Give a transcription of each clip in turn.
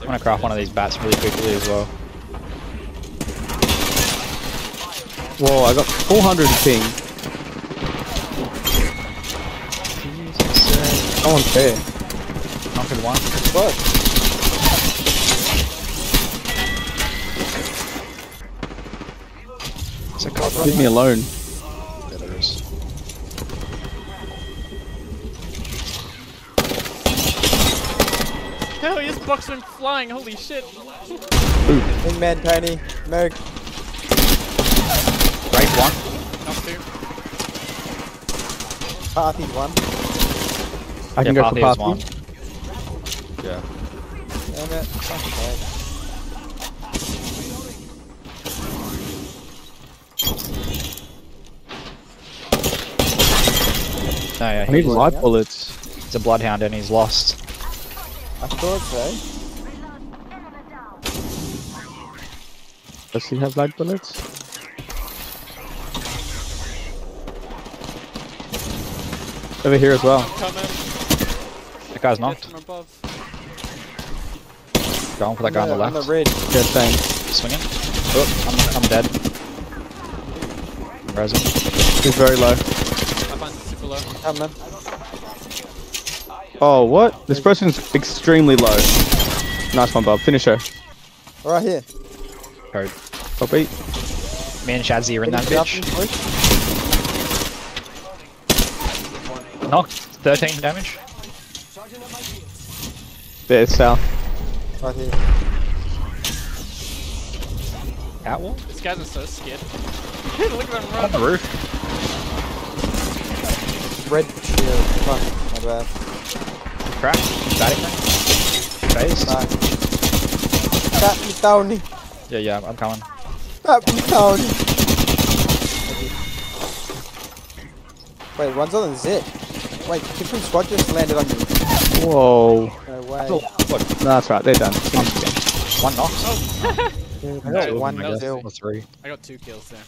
I'm gonna craft one of these bats really quickly as well. Whoa, I got 400 ping. No one's fair. Conquered one. What? It's a cop Leave me alone. Yeah, there is. Oh, Hell, his box went flying. Holy shit. Wingman Tony. Merrick. Right one. Knock two. Parthy's one. I can yeah, go for Parthy is party. one. Yeah. Damn it. Fucking. No, yeah, I need he's, light bullets. he's a bloodhound and he's lost. I thought so. Does he have light bullets? Over here as well. Coming. That guy's Hit knocked. Going for that guy on the On left. the red. Yeah, same. Swinging. Oh, I'm, I'm dead. I'm. He's very low. I find it super low. Coming. Oh, what? This person's extremely low. Nice one, Bob. Finish her. Right here. Code. Copy. Me and Shadzy are in that bitch. and. Knocked. 13 damage. There, it's south. Right here. Catwall? These guys are so scared. Look at them On the roof. Red shield. Fuck. My bad. Crack. Batting ring. Phased. Back. Tap me Tony. Yeah, yeah, I'm coming. Tap me Tony. Wait, one's on the zip. Wait, different squad just landed on you. Whoa. No way. Look, look, No, that's right. They're done. one knock. Dude, I got of one them, I kill. three. I got two kills there.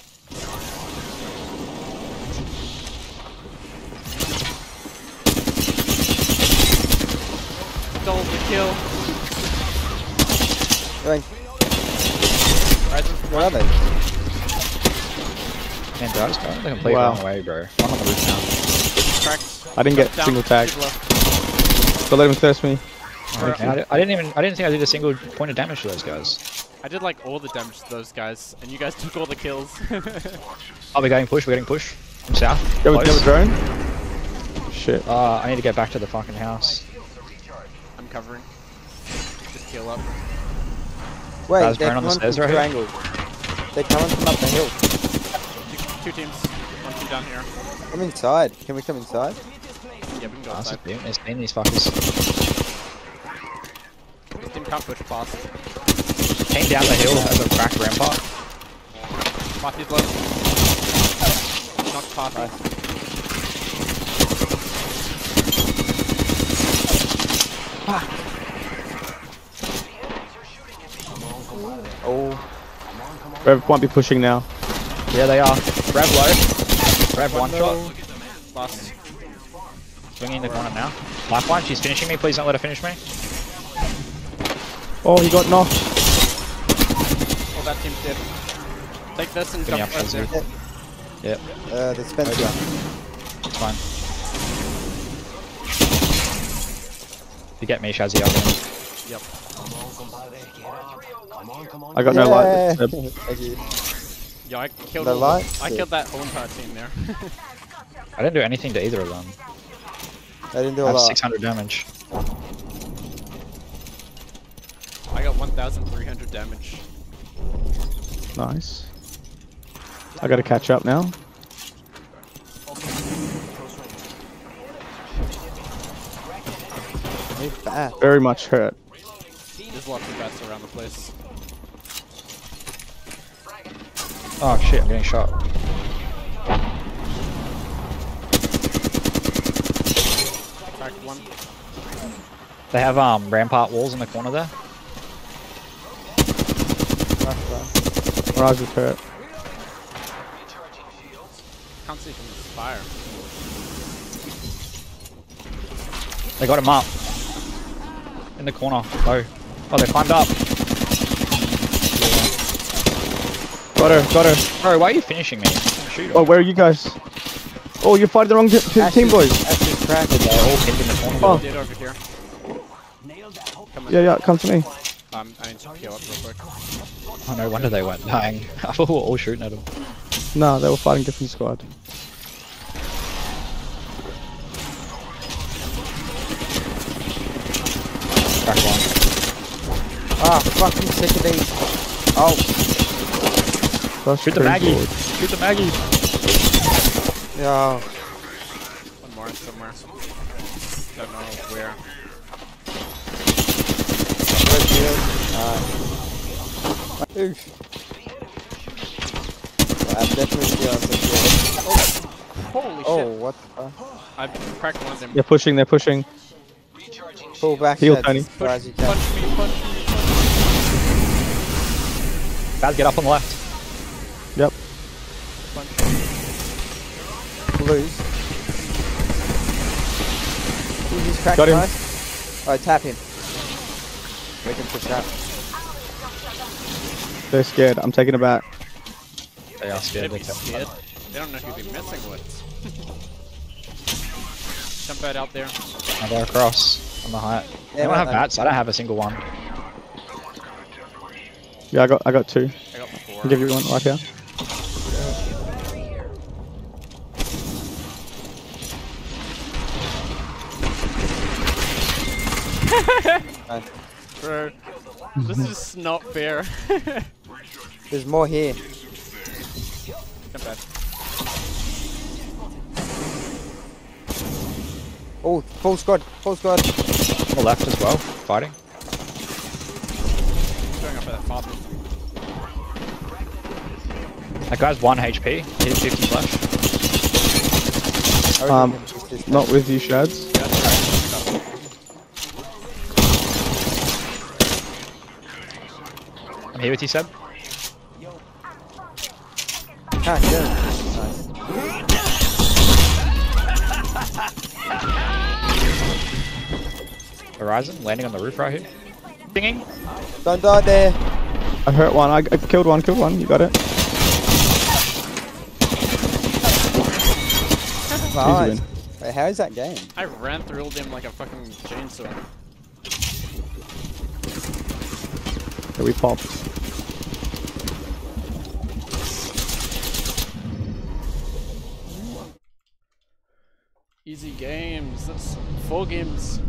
Stole the kill. Wait, Right, where are they? Man, did I just go the complete Wow. wrong way, bro? One on the roof now. cracked. I didn't get Down, single tag. super. Don't let him thirst me. Okay, I, I didn't even. I didn't think I did a single point of damage to those guys. I did like all the damage to those guys, and you guys took all the kills. Oh, we're getting push. We're getting push from south. Go with, go with drone. Shit. Uh, I need to get back to the fucking house. I'm covering. Just heal up. Wait, Guys, they're burn on the coming from right two here. They're coming from up the hill. Two, two teams. One team down here. I'm inside. Can we come inside? Yeah, we can go Nice, outside. dude. It's been these fuckers. This team can't push fast. Came down the hill as a cracked rampart. Parthy's low. Knocked Parthy. Oh, Rev might be pushing now. Yeah, they are. Rev low. Rev one shot. Last. Swinging the corner now. Lifeline. She's finishing me. Please don't let her finish me. Oh, he got knocked. Oh, that team's dead. Take this and Give jump right there. Yep. uh, the Spencer. It's fine. If you get me, Shadzy, I'll win. Yep. I got no Yeah. light. Thank you. Yeah, I killed The all light? I killed that whole entire team there. I didn't do anything to either of them. I didn't do I a have lot. 600 damage. I got 1,300 damage. Nice. I gotta catch up now. Move back. Very much hurt. There's lots of bats around the place. Oh shit, I'm getting shot. Cracked one. They have um rampart walls in the corner there. Last one. Mirage is hurt. Can't see from the spire. They got him up. In the corner. Low. Oh, they climbed up. Got her, got her. Bro, why are you finishing me? Shoot Oh, where are you guys? Oh, you're fighting the wrong t- t- team, boys. Ashes cracked. They're all pinned in the corner. Oh. Dead over here. Yeah, yeah, come to me. Um, I need to heal up real quick. Oh, no wonder they weren't dying. I thought we were all shooting at them. Nah, they were fighting different squad. Ah, fucking sick of these. Oh, That's Shoot the Maggie. good. Shoot the Maggie. no. One more somewhere. Don't know where. Where's you? Oof. I'm definitely feeling some shit. Holy Oh, shit. what the fuck? I cracked one of them. They're pushing, they're pushing. Pull back, Heal, Sheds, Tony. as far as you can. Punch me, punch me, punch Baz, get up on the left. Yep. me, punch. Blues. Ooh, he's cracked Got him. nice. Oh, tap him. We can push up. They're scared. I'm taking it back. They are scared. They kept scared. They don't know who they're messing with. Jump out out there. Now they're across on the height. Yeah, I don't have man, mats. I don't have a single one. Yeah, I got, I got two. I got four. I'll give you one right here. Bro, this is just not fair. There's more here. Jump out. Oh, full squad, full squad. On the left as well, fighting. Going up at that far. That guy's 1 HP. Hit 50 flash. Um, can push this Not with you, Shads. I'm here with you, Seb. Ah, good. Horizon, landing on the roof right here. Dinging. Don't die there. I hurt one. I, I killed one, killed one. You got it. Nice. win. Wait, how is that game? I ran through all them like a fucking chainsaw. Yeah, we pop. Easy games. That's four games.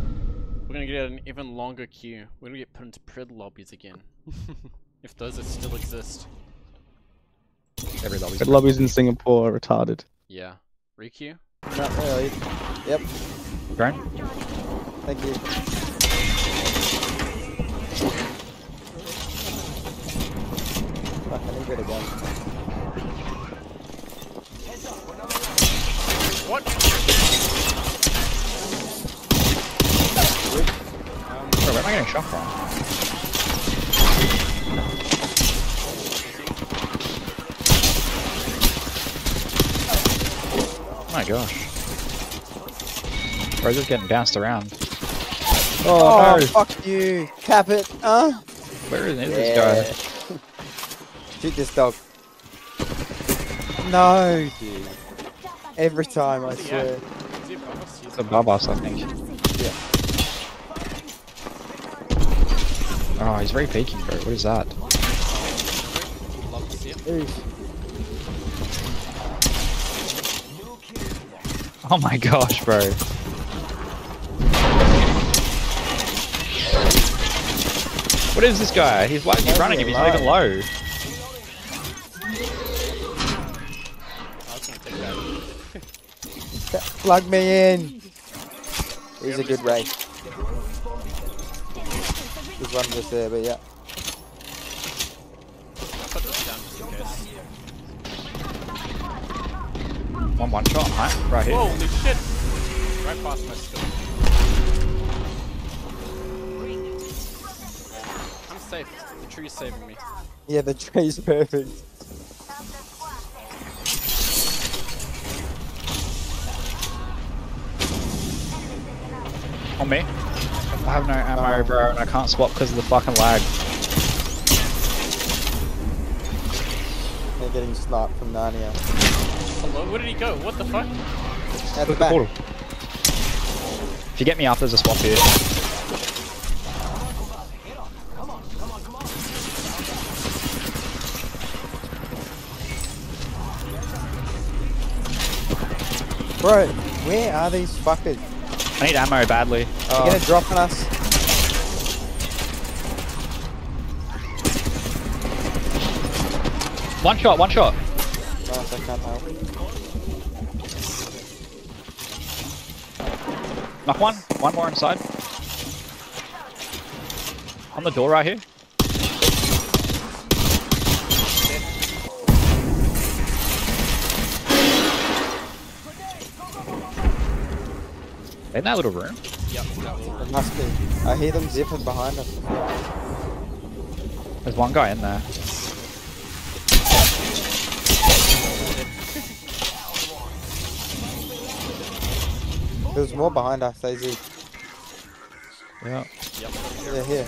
We're gonna get an even longer queue. We're gonna get put into pred lobbies again. if those are still exist. Every lobby's The lobbies in Singapore are retarded. Yeah. Requeue? No, really. Yep, Drone. thank you. Fuck, I need better gun. What? Where am I getting shot from? My gosh. Bro's just getting bounced around. Oh, Oh, no. fuck you. Cap it. Uh? Where is Yeah. this guy? Shoot this dog. No, dude. Every time, I swear. Is he above us? It's above us, I think. Yeah. Oh, he's very peeking, bro. What is that? Love Oh my gosh, bro. What is this guy? He's why is he running if he's not even low? Plug me in. He's a good race. There's one just there, but yeah. I'll put this down just in case. One one shot, right? Right here. Holy shit! Right past my skill. I'm safe. The tree's saving me. Yeah, the tree's perfect. On me. I have no ammo, Oh. bro, and I can't swap because of the fucking lag. They're getting sniped from Narnia. Hello? Where did he go? What the fuck? At the Look, the back. portal. If you get me up, there's a swap here. Bro, where are these fuckers? I need ammo badly. They're Oh, gonna drop on us. one shot, one shot. Nice, I can't help. Knock one. One more inside. On the door right here. In that little room. Yep. that It must be. I hear them zipping behind us. There's one guy in there. There's more behind us, AZ. Yeah. Yep. Yeah, here.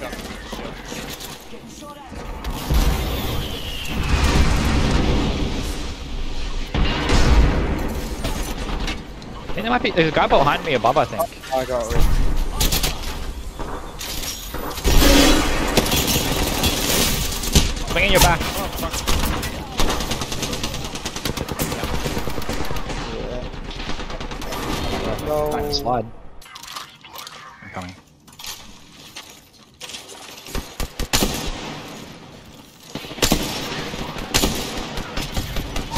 I think there might be. There's a guy behind me above. I think. I got it. Swing in your back. Yeah. No. Time to slide. I'm coming.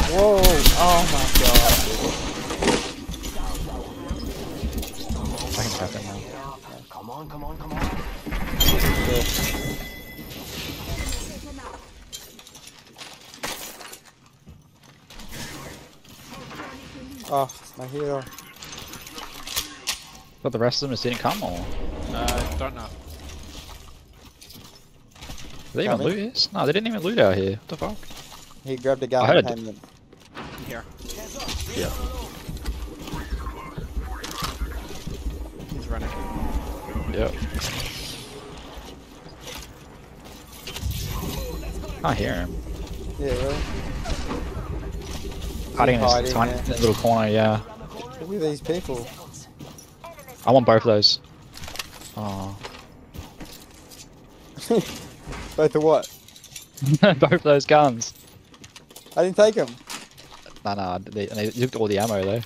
Whoa! Oh my god. I can tap it now. Oh, my hero. But the rest of them just didn't come, or Uh, don't know. did they even Coming? loot this? No, they didn't even loot out here. What the fuck? He grabbed a guy I heard and it. came in. Here. Yeah. He's running. Yep. I hear him. Yeah, really? Hiding in hiding this tiny little corner, yeah. Look at these people. I want both of those. Oh. Both of what? both of those guns. I didn't take them. Nah, nah, they, they looked all the ammo though.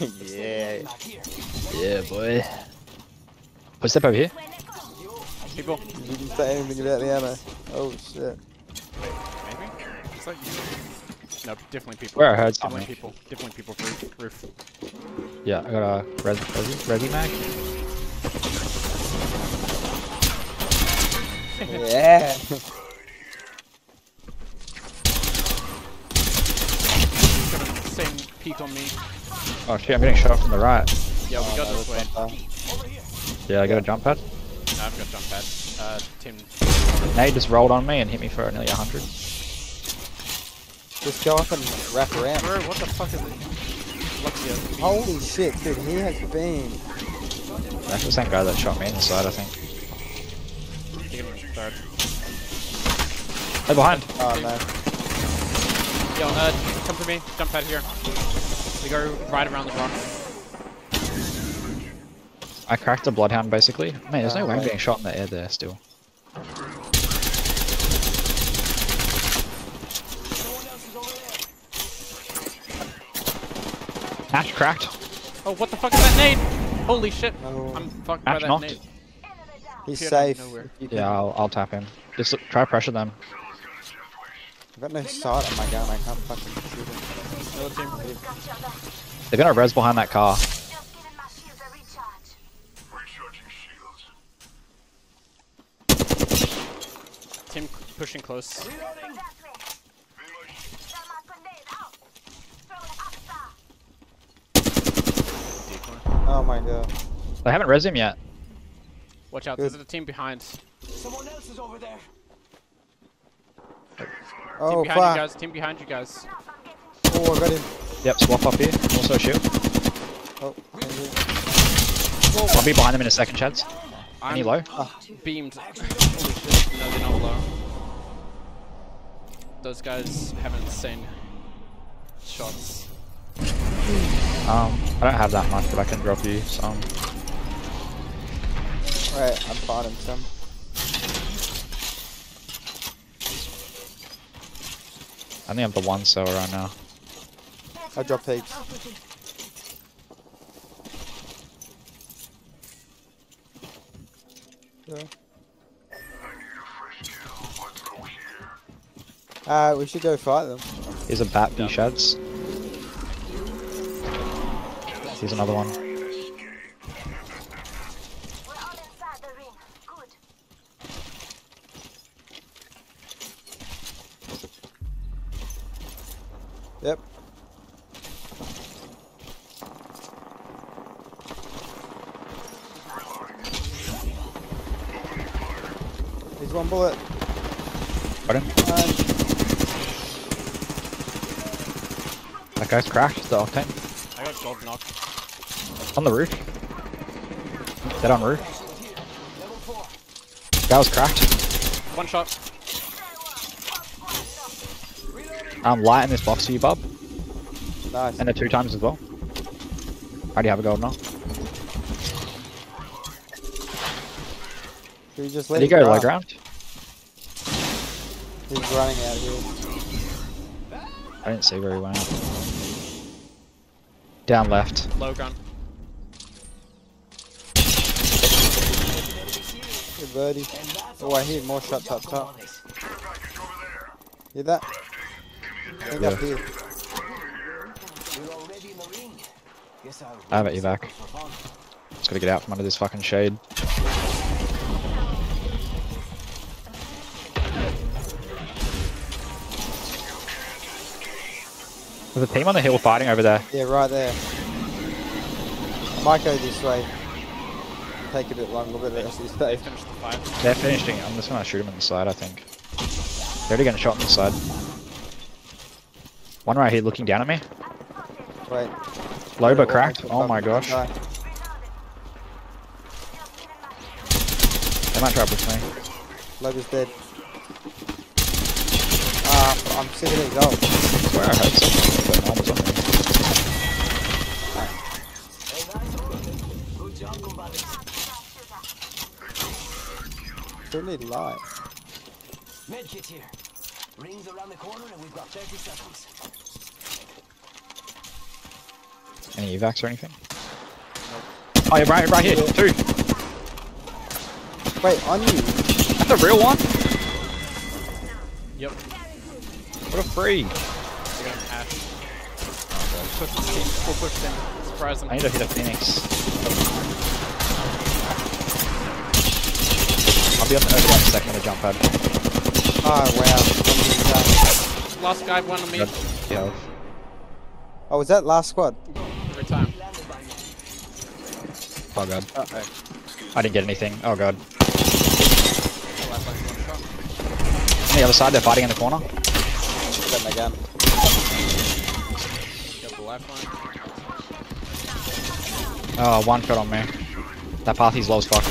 yeah. Yeah, boy. Put step over here. People. You didn't say anything about the ammo. Oh shit. Maybe? Is that you? No, definitely people. Where I heard Definitely something. people. Definitely people roof. roof. Yeah, I got a res, res, resi mag. Yeah. Same peak on me. Oh shit, I'm getting shot from the right. Yeah, we Oh, got no, this that's way. not bad. Yeah, I got a jump pad. No, I've got jump pad. Uh, Tim. Nade just rolled on me and hit me for nearly 100. Just go up and wrap around. Bro, what the fuck is it? Lucky Holy shit, dude, he has been. That's the same guy that shot me in the side, I think. Taking him. Hey, behind! Oh no. Yo, uh, come to me. Jump pad here. We go right around the rock. I cracked a bloodhound basically. Man, there's no Oh, way I'm getting shot in the air there still. Ash cracked. Oh, what the fuck is that nade? Holy shit. No. I'm fucked by Ash that knocked. nade. He's Appeared safe. nowhere. if you can- Yeah, I'll, I'll tap him. Just l- try pressure them. I've got no sight on my gun, I can't fucking shoot him. Another team. They're gonna res behind that car. Just giving my shields a pushing close. That way. Thermite grenade out. Throwing up star. Decoy. Oh my god. They haven't res him yet. Watch out, Good. there's a team behind. Someone else is over there. Oh team behind you guys, team behind you guys. Oh, I got him. Yep, swap up here. Also shoot. Oh. I'll be behind them in a second, Shads. I'm Any low? Ah. beamed. Holy shit. No, they're not low. Those guys haven't seen shots. Um, I don't have that much, but I can drop you some. Right, I'm bottom some. I think I'm the one seller right now. I drop heaps. Yeah. Uh, we should go fight them. Here's a bat B shads. Here's another one. We're all inside the ring. Good. Yep. He's one bullet. Got him. That guy's crashed the octane. I got gold knock. On the roof. Dead on roof. Guy was cracked. One shot. Um, light in this box for you, Bob. nice. And a two times as well. I already have a gold now. Should we just let Did he go run? low ground? He's running out of here. I didn't see where he went. Down left. Low ground. Good birdie. Oh, I hear more shots up top. Hear that? I think up Yeah. here. I have it, you back. Just gotta get out from under this fucking shade. There's a team on the hill fighting over there. Yeah, right there. I might go this way. Take a bit longer, but the rest of this They day. finished the fight. They're finishing. I'm just gonna shoot them in the side, I think. They're already getting shot in the side. One right here looking down at me. Wait. Loba cracked. Oh my gosh. They might try push me. Loba's dead. Ah, I'm sitting of these ults. I swear I heard something, but no one was on me. Still need light. Medkit here. Rings around the corner and we've got 30 seconds. Any evacs or anything? Oh, yeah, right, right here. Two. Wait, on you. That's a real one? Yep. What a free. They got an ash. Push this push them. Surprise them. I need to hit a phoenix. I'll be on the over that second with jump pad. Oh, wow. Last guy, one on me. Yeah. Oh, was that last squad? Every time. Oh god. Uh oh. I didn't get anything. Oh god. Last line's one shot. On the other side, they're fighting in the corner. Got my gun. Got the lifeline. Oh, one shot on me. That pathy's low as fuck.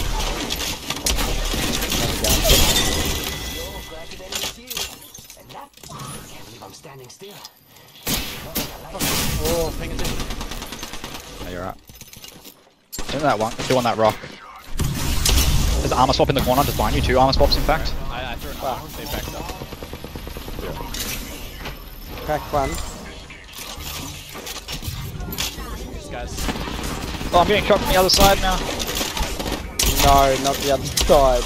Got my gun. Crafted enemies here. And that, can't believe I'm standing still. Oh, ping it in. No, you're right. Do that one. Do on that rock. There's armor swap in the corner, just behind you. Two armor swaps, in fact. I, I threw an armor. They backed up. Crack one. These guys. Oh, I'm getting shot from the other side now. No, not the other side.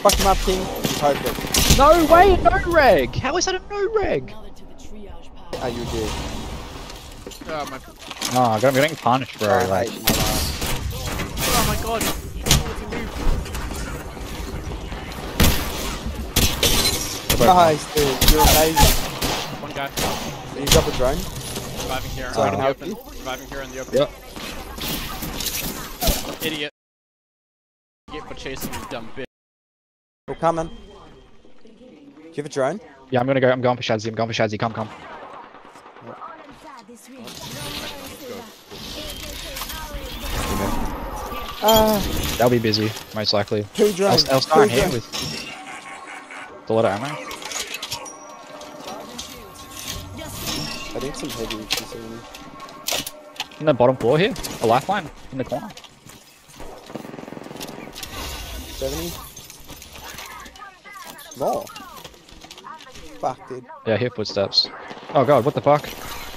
Fuck him up, King. Hope it. No way, no reg. How is that a no reg? Oh, you did. Oh my, Oh, I'm getting punished, bro. I Like, hate my life. oh my god. If you move. Nice, dude. You're amazing. One guy. Can you drop a drone? Surviving here. So in the open. you? Surviving here in the open. Yep. Idiot. Get for chasing you dumb bitch. We're coming. Do you have a drone? yeah, I'm gonna go. I'm going for Shadzy. I'm going for Shadzy. Come, come. All inside this ring. Ah, They'll be busy, most likely. two drones. They'll, they'll start in two here with a lot of ammo. I need some heavy if you see any. In the bottom floor here, a lifeline in the corner. 70? More. Fuck, dude. Yeah, I hear footsteps. Oh god, what the fuck?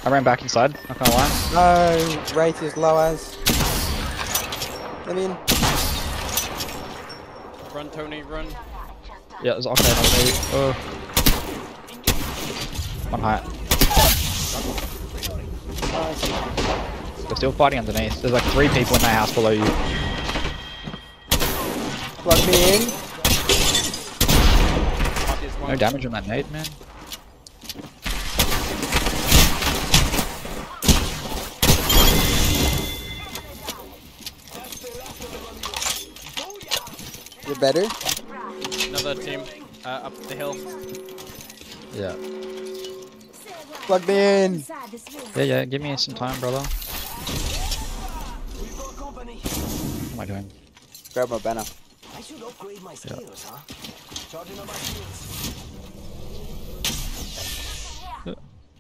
I ran back inside, not gonna lie. No, rate is low as. Let me in. Run, Tony, run. Yeah, there's okay, another maybe. Oh. Uh. One height. They're still fighting underneath. There's like three people in that house below you. Plug me in. No damage on that nade, man. You're better? Another team uh, up the hill. Yeah. Plug me in. Yeah, yeah, give me some time, brother. We've got company. What am I doing? Grab my banner. I should upgrade my skills, huh? Charging on my skills.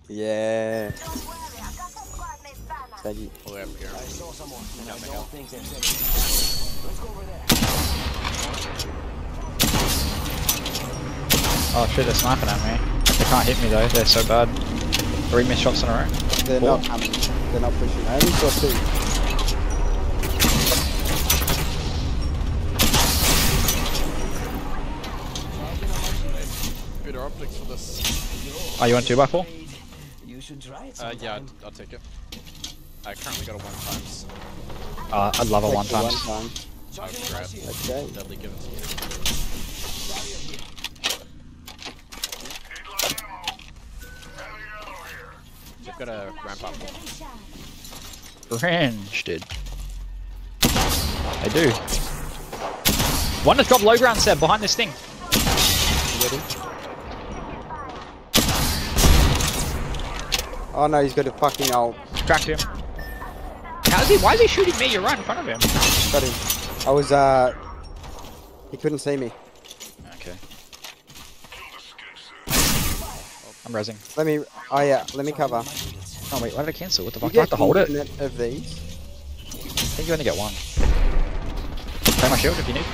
Yeah. Don't worry, I got a squad mate banner. Thank you. All the up here. I saw someone, and I don't think they're safe. Let's go over there. Oh shit, they're sniping at me. They can't hit me though, they're so bad. Three missed shots in a row. They're Four. not coming. They're not pushing. I only saw two. Better optics for this. Oh, you want 2x4? You should try it Uh, yeah, I'd- I'll take it. I currently got a one times. Uh, I'd love a one the times. One time. Oh, crap. Okay. Deadly give it to you. They've got a ramp up. Cringe, dude. I do. One just dropped low ground, Seb, behind this thing. Ready? Oh no, he's got a fucking ult. Cracked him. How's he? Why is he shooting me? You're right in front of him. Got him. I was, uh. He couldn't see me. I'm resing. Let me. Oh yeah, let me cover. Oh wait, why did I cancel? What the fuck? You I have to hold it? infinite of these. I think you only get one. Take my shield if you need.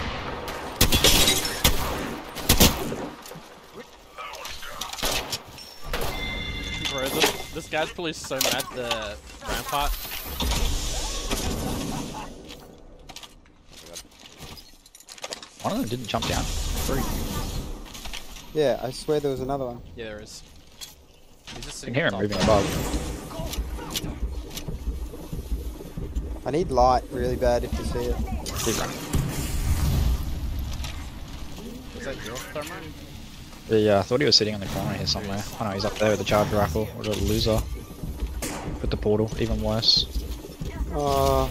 Bro, this, this guy's probably so mad the rampart. One of them didn't jump down. Three. Yeah, I swear there was another one. Yeah, there is. He's just You sitting can hear him moving top. above. I need light really bad if you see it. Keep running. Is that your thermo? Yeah, uh, I thought he was sitting on the corner here somewhere. Oh no, he's up there with the charge rifle. What a loser. With the portal, even worse. Oh.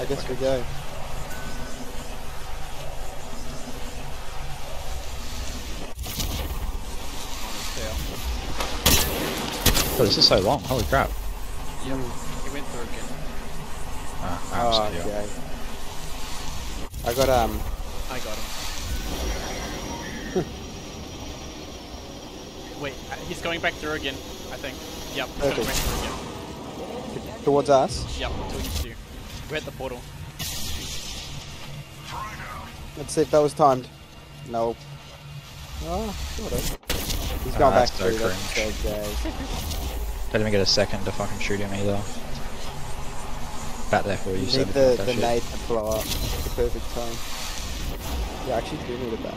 I guess we go. Oh, this is so long. Holy crap. Yep. He went through again. Ah, Oh, I'm still here. okay. I got um. I got him. Wait, uh, he's going back through again, I think. Yep, he's going back through again. towards us. Yep, towards you. We're at the portal. Let's see if that was timed. No. Oh, sort of. He's Ah, gone back that's so through. That's so cringe. gay. Didn't even get a second to fucking shoot him either. Back there for you, You so need the, the nade to blow up. It's the perfect time. You actually do need it back.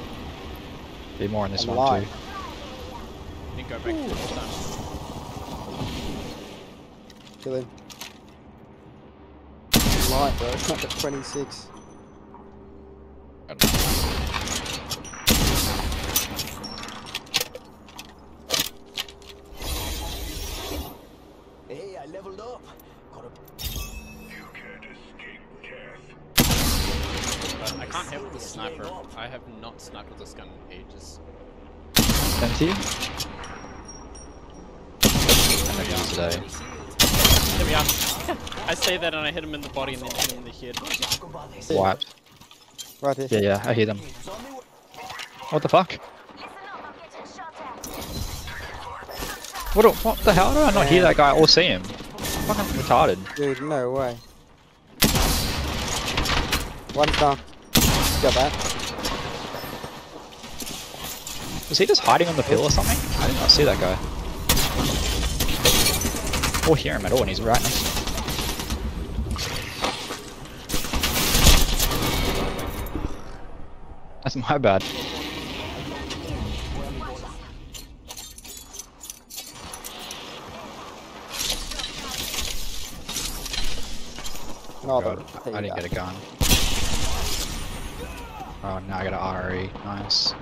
Be more in this I'm one alive. too. You can go back through this time. Kill him. Light, bro. It's not at 26. I have not sniped with this gun in ages. Empty? I'm gonna use it today. There we we are. I say that and I hit him in the body and then hit him in the head. Wiped. Right here. Yeah, yeah, I hear them. What the fuck? What, the- what the hell? How did I not hear that guy or see him? Fucking retarded. Dude, no way. One's down. Got that. Was he just hiding on the hill or something? I did not see that guy. Or hear him at all, and he's right next to me. That's my bad. No, God, I didn't get a gun. Oh, now I got an RE. Nice.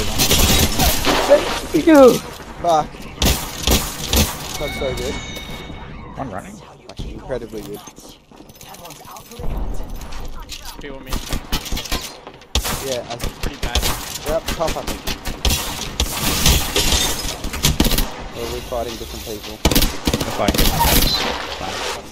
Good one. Fuck. That's so good. I'm running. Like, incredibly good. Be me. Yeah, I, Pretty bad. they're up top, I think. Or we're fighting different people. If I can